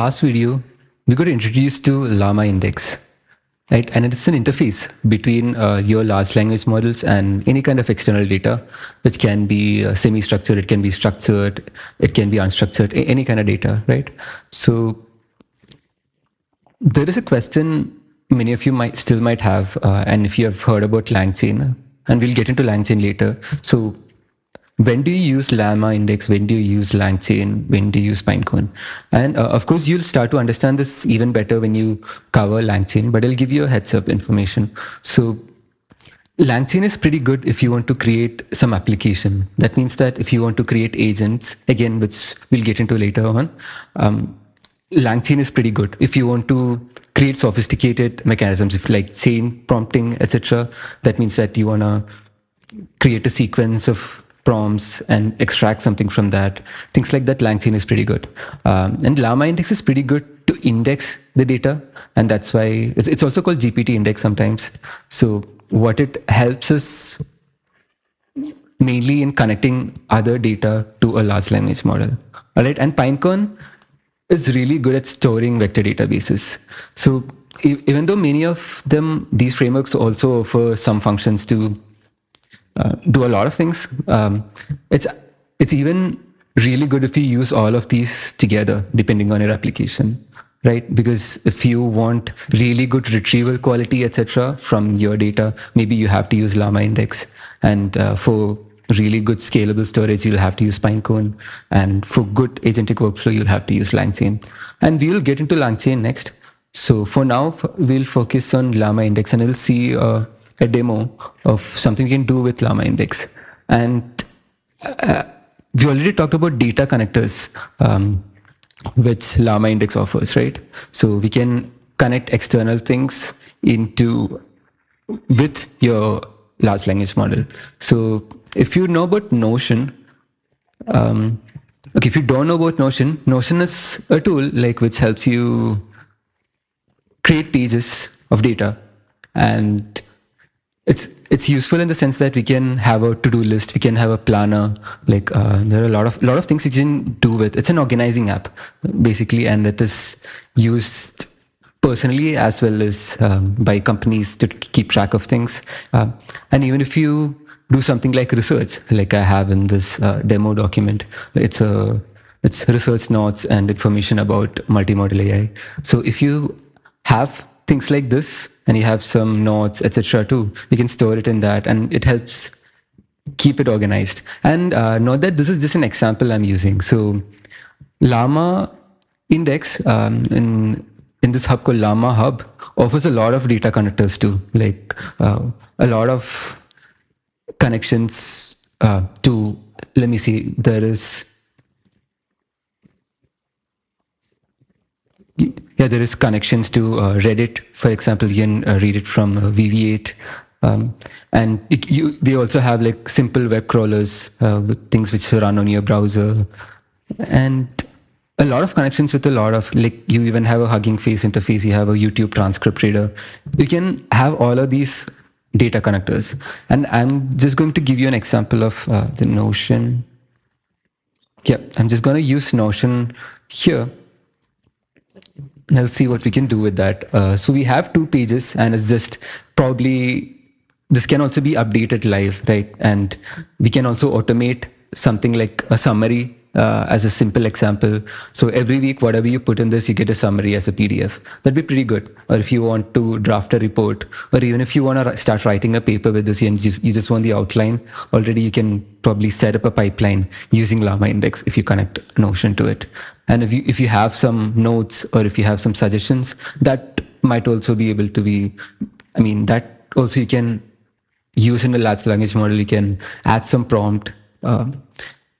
last video, we got introduced to Llama Index, right? And it's an interface between uh, your large language models and any kind of external data, which can be uh, semi-structured, it can be structured, it can be unstructured, any kind of data, right? So there is a question many of you might still might have, uh, and if you have heard about LangChain, and we'll get into LangChain later. So when do you use Llama Index? When do you use LangChain? When do you use Pinecone? And uh, of course, you'll start to understand this even better when you cover LangChain, but I'll give you a heads up information. So LangChain is pretty good if you want to create some application. That means that if you want to create agents, again, which we'll get into later on, um, LangChain is pretty good. If you want to create sophisticated mechanisms, if like chain prompting, etc., that means that you want to create a sequence of prompts and extract something from that. Things like that, LangChain is pretty good. Um, and Llama Index is pretty good to index the data. And that's why it's, it's also called GPT Index sometimes. So what it helps us mainly in connecting other data to a large language model. All right. And Pinecone is really good at storing vector databases. So even though many of them, these frameworks also offer some functions to uh, do a lot of things, um, it's it's even really good if you use all of these together, depending on your application, right? Because if you want really good retrieval quality, etc., from your data, maybe you have to use Llama Index, and uh, for really good scalable storage, you'll have to use Pinecone. And for good agentic workflow, you'll have to use LangChain. And we'll get into LangChain next. So for now, we'll focus on Llama Index and we'll see uh, a demo of something we can do with Llama Index. And uh, we already talked about data connectors, um, which Llama Index offers, right? So we can connect external things into with your large language model. So if you know about Notion, um, okay, if you don't know about Notion, Notion is a tool like which helps you create pages of data, and it's it's useful in the sense that we can have a to-do list, we can have a planner. Like uh, there are a lot of lot of things you can do with. It's an organizing app basically, and it is used personally as well as um, by companies to keep track of things. Uh, and even if you do something like research, like I have in this uh, demo document. It's a it's research notes and information about multimodal AI. So if you have things like this and you have some notes, etc., too, you can store it in that, and it helps keep it organized. And uh, note that this is just an example I'm using. So Llama Index um, in in this hub called Llama Hub offers a lot of data connectors too, like uh, a lot of connections uh, to, let me see, there is, yeah, there is connections to uh, Reddit, for example, you can uh, read it from uh, Weaviate. Um, and it, you, they also have like simple web crawlers with things which run on your browser. And a lot of connections with a lot of like you even have a hugging face interface you have a youtube transcript reader you can have all of these data connectors. And I'm just going to give you an example of the Notion. Yeah, I'm just going to use Notion here. And I'll see what we can do with that. Uh, so we have two pages and it's just probably, this can also be updated live, right? And we can also automate something like a summary uh, as a simple example. So every week, whatever you put in this, you get a summary as a PDF. That'd be pretty good. Or if you want to draft a report, or even if you want to start writing a paper with this, and just, you just want the outline, already you can probably set up a pipeline using Llama Index if you connect Notion to it. And if you if you have some notes or if you have some suggestions, that might also be able to be. I mean, that also you can use in a large language model. You can add some prompt. Um,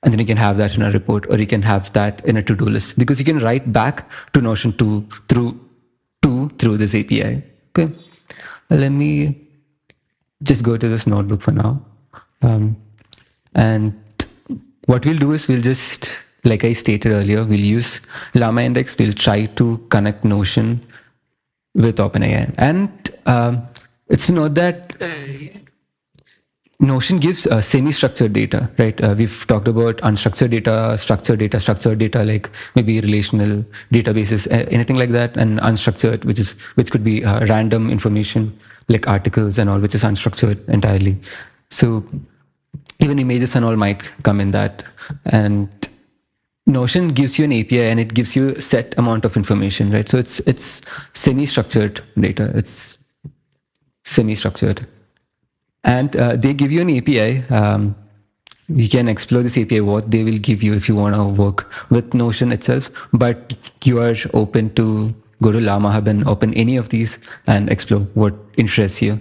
and then you can have that in a report or you can have that in a to-do list because you can write back to Notion 2 through 2 through this API. Okay. Let me just go to this notebook for now. Um, and what we'll do is we'll just, like I stated earlier, we'll use Llama Index. We'll try to connect Notion with OpenAI. And um, it's not that uh, Notion gives uh, semi-structured data, right? Uh, we've talked about unstructured data, structured data, structured data, like maybe relational databases, anything like that, and unstructured, which is which could be uh, random information like articles and all, which is unstructured entirely. So even images and all might come in that. And Notion gives you an API and it gives you a set amount of information, right? So it's it's semi-structured data. It's semi-structured and uh, they give you an API. Um, you can explore this API, what they will give you if you want to work with Notion itself, but you are open to go to Llama Hub and open any of these and explore what interests you.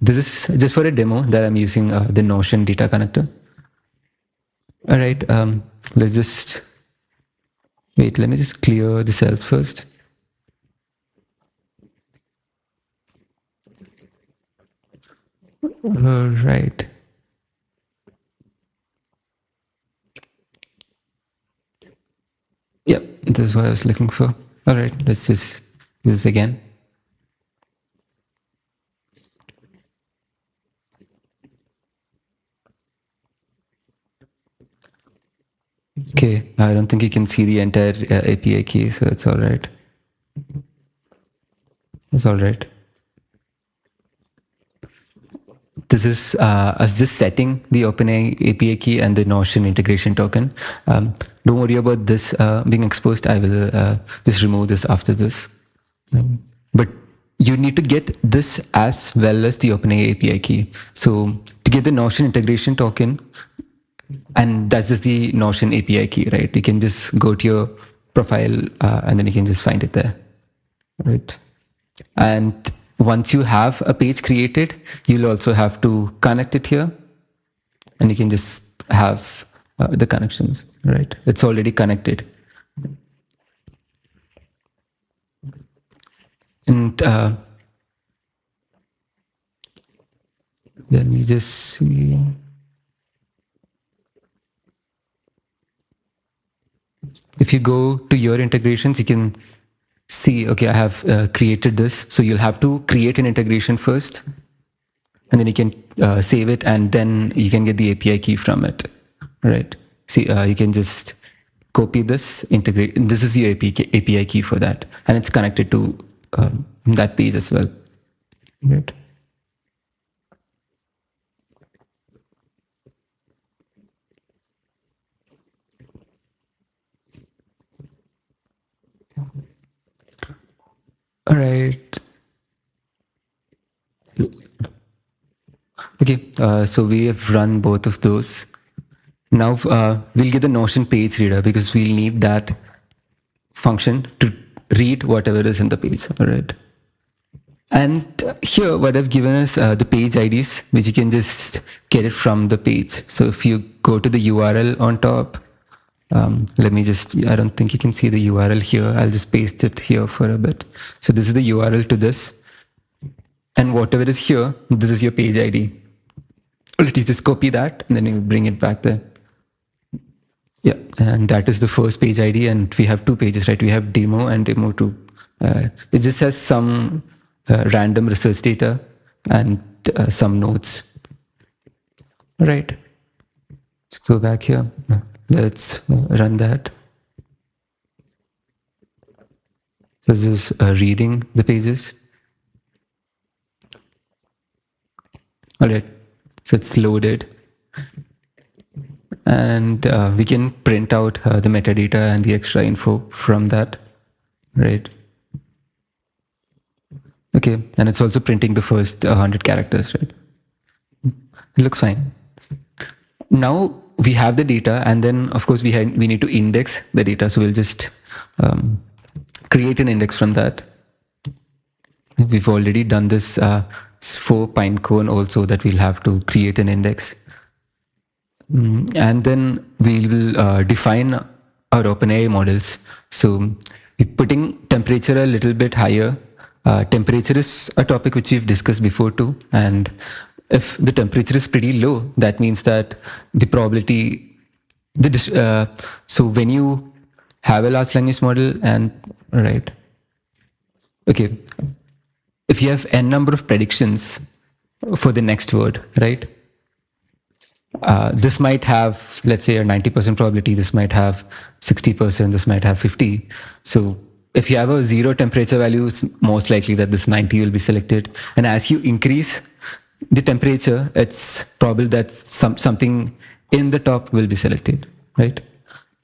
This is just for a demo that I'm using uh, the Notion data connector. All right, um, let's just wait. Let me just clear the cells first. All right. Yep, this is what I was looking for. All right, let's just do this again. Okay, I don't think you can see the entire uh, API key, so it's all right. It's all right this is uh, us just setting the OpenAI API key and the Notion integration token. Um, don't worry about this uh, being exposed. I will uh, just remove this after this. Um, but you need to get this as well as the OpenAI API key. So to get the Notion integration token, and that's just the Notion API key, right? You can just go to your profile uh, and then you can just find it there, right? And once you have a page created, you'll also have to connect it here and you can just have uh, the connections, right? It's already connected. And uh, let me just see. If you go to your integrations, you can see, okay, I have uh, created this. So you'll have to create an integration first, and then you can uh, save it, and then you can get the API key from it, right? See, uh, you can just copy this, integrate. This is your API, key for that, and it's connected to um, that page as well, right? Right. Okay, uh, so we have run both of those. Now uh, we'll get the Notion page reader because we'll need that function to read whatever is in the page. All right. And here, what I've given is uh, the page IDs, which you can just get it from the page. So if you go to the URL on top, um, let me just, I don't think you can see the URL here. I'll just paste it here for a bit. So this is the URL to this. And whatever is here, this is your page ID. Let you just copy that and then you bring it back there. Yeah, and that is the first page ID. And we have two pages, right? We have demo and demo two. Uh, it just has some uh, random research data and uh, some notes. Right. let's go back here. Let's run that. So this is uh, reading the pages. All right, so it's loaded. And uh, we can print out uh, the metadata and the extra info from that, right? Okay, and it's also printing the first 100 characters, right? It looks fine. Now we have the data and then of course we we need to index the data. So we'll just um, create an index from that. We've already done this uh, for pinecone also that we'll have to create an index. Mm, and then we will uh, define our OpenAI models. So we're putting temperature a little bit higher. Uh, temperature is a topic which we've discussed before too. And if the temperature is pretty low, that means that the probability, the uh, so when you have a large language model and right, okay, if you have n number of predictions for the next word, right, uh, this might have, let's say, a 90% probability. This might have 60%. This might have 50. So if you have a zero temperature value, it's most likely that this 90 will be selected. And as you increase the temperature, it's probable that some something in the top will be selected, right?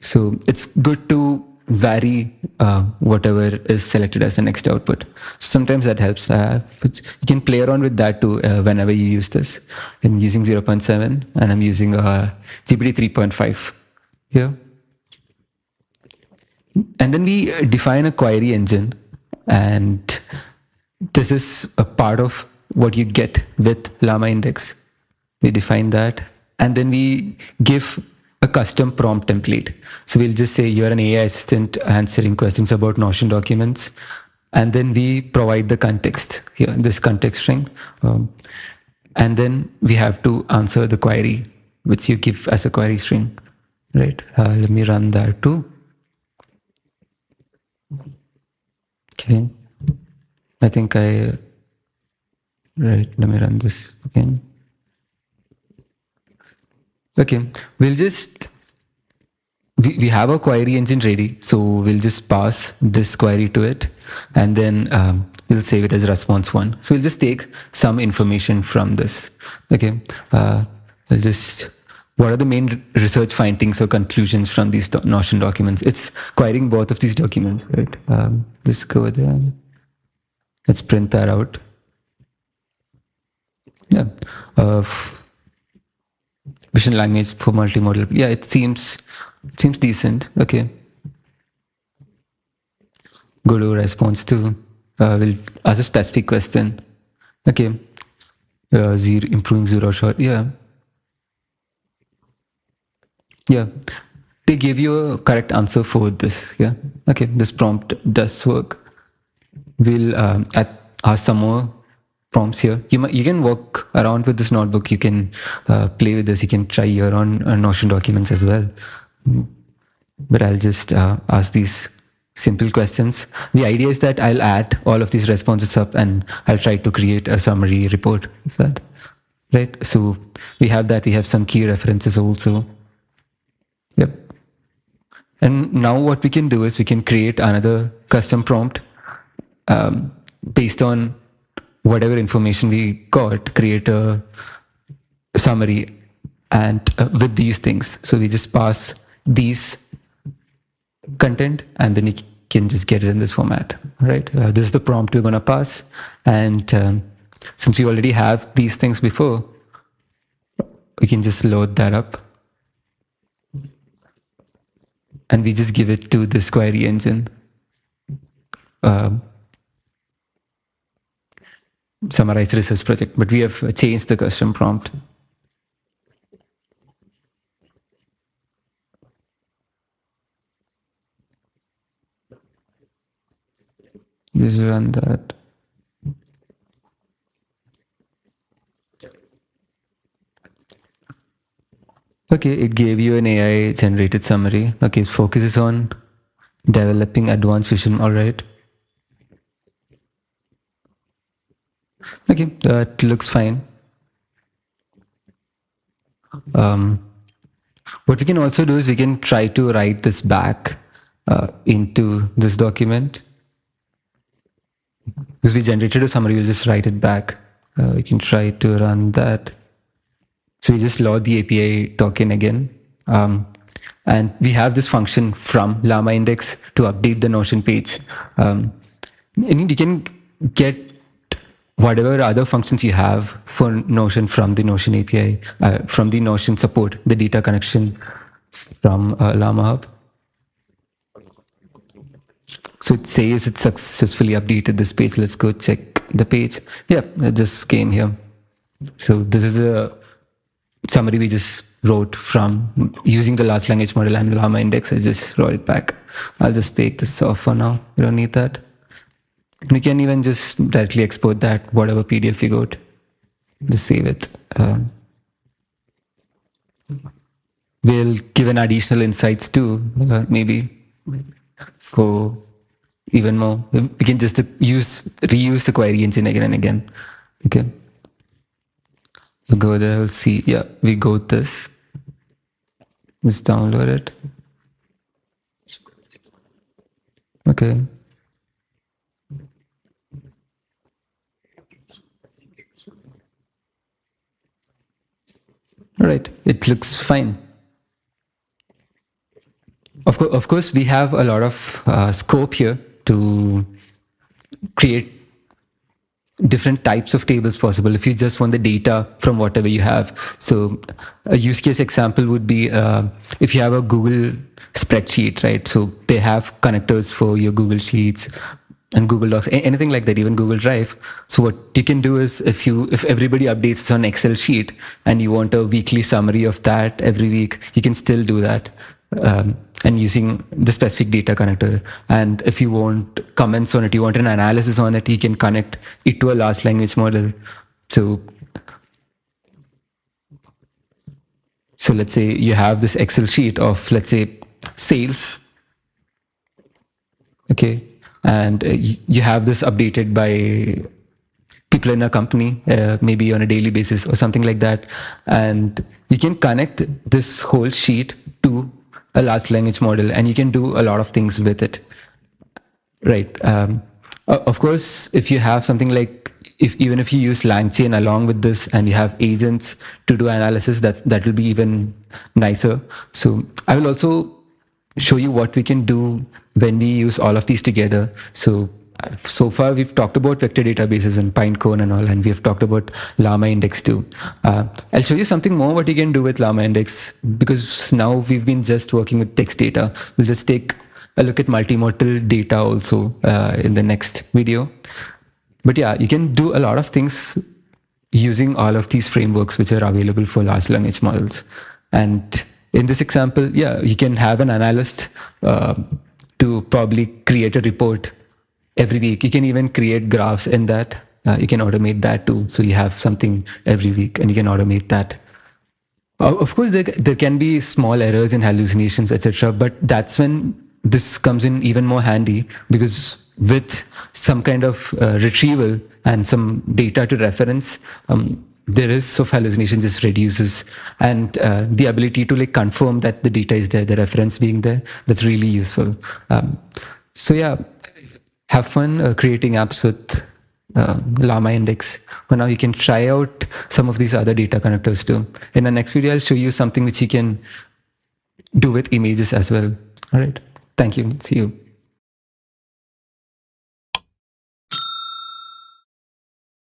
So it's good to vary uh, whatever is selected as the next output. Sometimes that helps. Uh, you can play around with that too uh, whenever you use this. I'm using 0.7 and I'm using uh, GPT 3.5 here. And then we define a query engine and this is a part of what you get with Llama Index. We define that and then we give a custom prompt template. So we'll just say you're an AI assistant answering questions about Notion documents. And then we provide the context here, this context string. Um, and then we have to answer the query, which you give as a query string, right? Uh, let me run that too. Okay. I think I, right, let me run this again. Okay, we'll just, we, we have a query engine ready. So we'll just pass this query to it and then um, we'll save it as response one. So we'll just take some information from this. Okay, uh, we'll just, what are the main research findings or conclusions from these do Notion documents? It's querying both of these documents, right? Um, just go there. Let's print that out. Yeah. Uh, vision language for multimodal. Yeah, it seems it seems decent. Okay. Go to response two. Uh, we'll ask a specific question. Okay. Uh, zero, improving zero shot. Yeah. Yeah. They gave you a correct answer for this. Yeah. Okay. This prompt does work. We'll um, ask some more prompts here. You you can work around with this notebook. You can uh, play with this. You can try your own uh, Notion documents as well. But I'll just uh, ask these simple questions. The idea is that I'll add all of these responses up and I'll try to create a summary report of that. Right. So we have that. We have some key references also. Yep. And now what we can do is we can create another custom prompt um, based on whatever information we got, create a summary and uh, with these things. So we just pass these content and then you can just get it in this format, right? Uh, this is the prompt we're going to pass. And um, since we already have these things before, we can just load that up. And we just give it to this query engine. Um, summarize research project, but we have changed the custom prompt. Just run that. Okay, it gave you an AI generated summary. Okay, it focuses on developing advanced vision. All right. Okay, that looks fine. Um, what we can also do is we can try to write this back uh, into this document. Because we generated a summary, we'll just write it back. Uh, we can try to run that. So we just load the API token again. Um, and we have this function from Llama index to update the Notion page. Um, and you can get whatever other functions you have for Notion from the Notion API, uh, from the Notion support, the data connection from uh, Llama Hub. So it says it successfully updated this page. Let's go check the page. Yeah, it just came here. So this is a summary we just wrote from using the large language model and Llama index. I just wrote it back. I'll just take this off for now. We don't need that. We can even just directly export that, whatever PDF you got, just save it. Um, we'll give an additional insights too, uh, maybe for even more. We can just use reuse the query engine again and again. Okay. Go there, we'll see. Yeah, we go this. Let's download it. Okay. Right, it looks fine. Of, co- of course, we have a lot of uh, scope here to create different types of tables possible if you just want the data from whatever you have. So a use case example would be uh, if you have a Google spreadsheet, right? So they have connectors for your Google Sheets and Google Docs, anything like that, even Google Drive. So what you can do is if you if everybody updates on Excel sheet and you want a weekly summary of that every week, you can still do that. Um, and using the specific data connector. And if you want comments on it, you want an analysis on it, you can connect it to a large language model. So, so let's say you have this Excel sheet of, let's say, sales. Okay. And uh, you have this updated by people in a company, uh, maybe on a daily basis or something like that. And you can connect this whole sheet to a large language model and you can do a lot of things with it right um, of course if you have something like if even if you use langchain along with this and you have agents to do analysis that that will be even nicer so i will also show you what we can do when we use all of these together. So so far we've talked about vector databases and pinecone and all and we have talked about llama index too. Uh, i'll show you something more what you can do with llama index because now we've been just working with text data. We'll just take a look at multimodal data also uh, in the next video. But yeah you can do a lot of things using all of these frameworks which are available for large language models. And in this example yeah you can have an analyst uh, to probably create a report every week. You can even create graphs in that. Uh, you can automate that too. So you have something every week and you can automate that. Uh, of course, there, there can be small errors and hallucinations, etc. But that's when this comes in even more handy because with some kind of uh, retrieval and some data to reference, um, the risk of hallucination just reduces and uh, the ability to like confirm that the data is there the reference being there that's really useful um, so yeah have fun uh, creating apps with uh, Llama Index. But now you can try out some of these other data connectors too. In the next video, I'll show you something which you can do with images as well. All right. Thank you. See you.